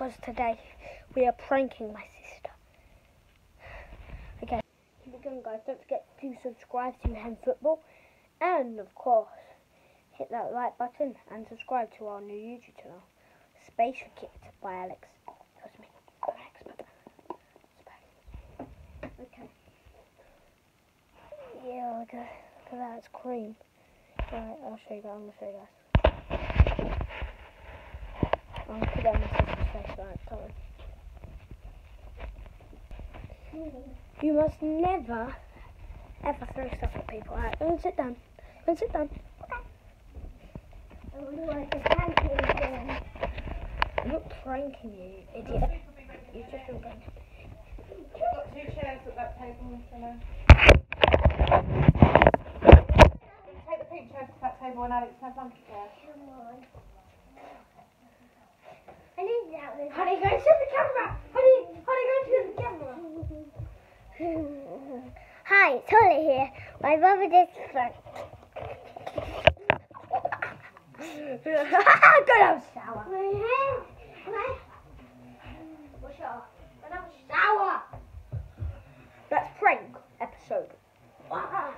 because today we are pranking my sister. Okay, keep it going, guys. Don't forget to subscribe to Hen Football, and of course, hit that like button and subscribe to our new YouTube channel, Space Kids by Alex. Me. Alex, Okay. Yeah, look at, look at that. It's cream. Alright, I'll show you guys. I'm gonna show you guys. I'll put that on my sister's face. Right, sorry. You must never, ever throw stuff at people. Alright, go and sit down. Go and sit down. I'm not pranking you, idiot. You just been going. We've got two chairs at that table, Mr. Take the pink chair to that table and Alex have monkey chair. Honey, Hi, it's here. My brother does fun. Good old shower. My hair. My... Shower. That's prank episode. Wow.